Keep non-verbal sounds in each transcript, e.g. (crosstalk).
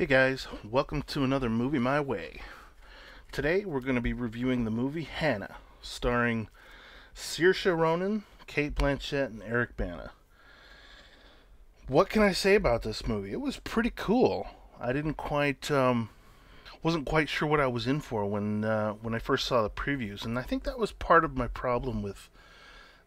Hey guys, welcome to another Movie My Way. Today we're going to be reviewing the movie Hanna, starring Saoirse Ronan, Cate Blanchett, and Eric Bana. What can I say about this movie? It was pretty cool. I didn't quite, um, wasn't quite sure what I was in for when uh, when I first saw the previews, and I think that was part of my problem with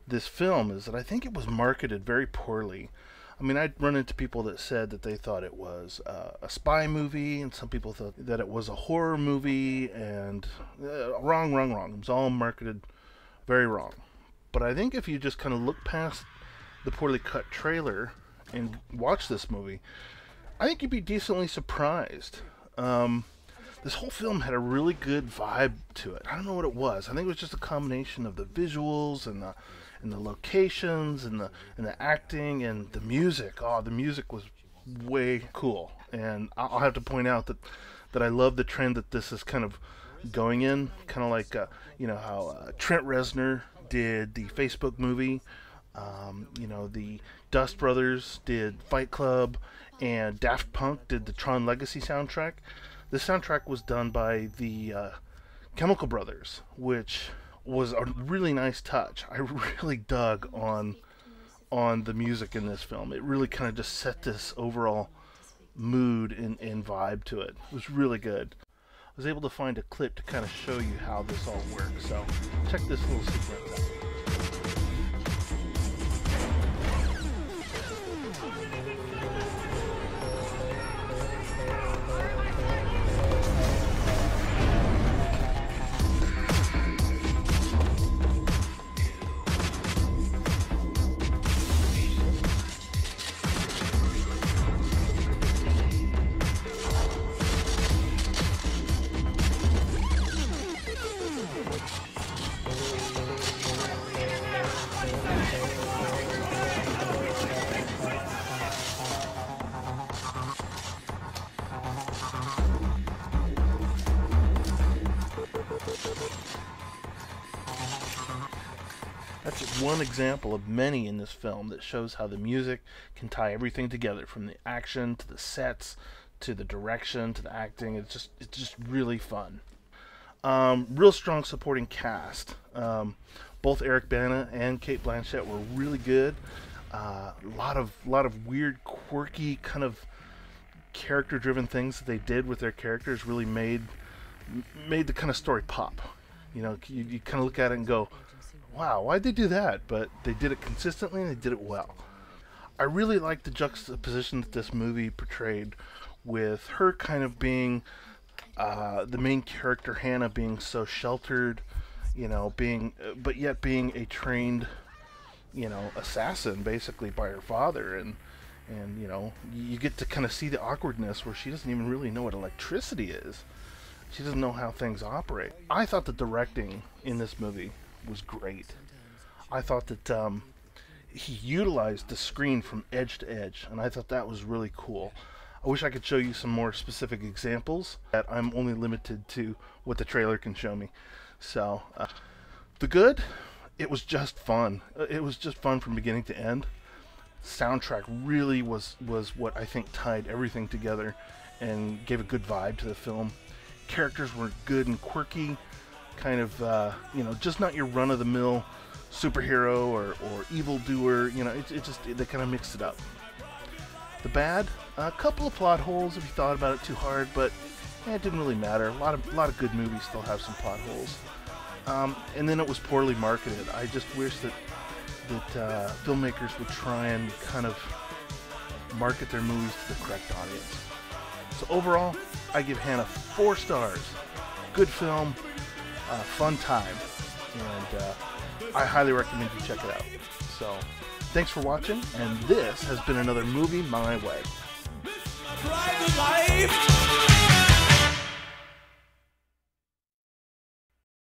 this film is that I think it was marketed very poorly. I mean, I'd run into people that said that they thought it was uh, a spy movie, and some people thought that it was a horror movie, and uh, wrong, wrong, wrong. It was all marketed very wrong. But I think if you just kind of look past the poorly cut trailer and watch this movie, I think you'd be decently surprised. Um, this whole film had a really good vibe to it. I don't know what it was. I think it was just a combination of the visuals and the and the locations and the and the acting and the music. Oh, the music was way cool. And I'll have to point out that that I love the trend that this is kind of going in, kind of like uh, you know how uh, Trent Reznor did the Facebook movie. Um, you know the Dust Brothers did Fight Club, and Daft Punk did the Tron Legacy soundtrack. The soundtrack was done by the uh, Chemical Brothers, which was a really nice touch. I (laughs) really dug on on the music in this film. It really kind of just set this overall mood and, and vibe to it. It was really good. I was able to find a clip to kind of show you how this all works. So check this little sequence out. That's one example of many in this film that shows how the music can tie everything together from the action to the sets to the direction to the acting. It's just it's just really fun. Um, real strong supporting cast. Um, both Eric Bana and Cate Blanchett were really good. A uh, lot of lot of weird, quirky kind of character-driven things that they did with their characters really made made the kind of story pop. You know, you, you kind of look at it and go, wow, why'd they do that? But they did it consistently and they did it well. I really like the juxtaposition that this movie portrayed with her kind of being uh, the main character, Hanna, being so sheltered, you know, being, but yet being a trained, you know, assassin basically by her father. And, and you know, you get to kind of see the awkwardness where she doesn't even really know what electricity is. She doesn't know how things operate. I thought the directing in this movie was great. I thought that um, he utilized the screen from edge to edge, and I thought that was really cool. I wish I could show you some more specific examples, that I'm only limited to what the trailer can show me. So, uh, the good, it was just fun. Uh, it was just fun from beginning to end. Soundtrack really was was what I think tied everything together and gave a good vibe to the film. Characters were good and quirky kind of uh, you know just not your run of the mill superhero or, or evildoer. You know, it, it just they kind of mixed it up. The bad, a couple of plot holes if you thought about it too hard, but eh, it didn't really matter. A lot of a lot of good movies still have some plot holes. Um, and then it was poorly marketed. I just wish that that uh, filmmakers would try and kind of market their movies to the correct audience. So overall, I give Hanna four stars. Good film, uh, fun time, and uh, I highly recommend you check it out. So, thanks for watching, and this has been another movie my way.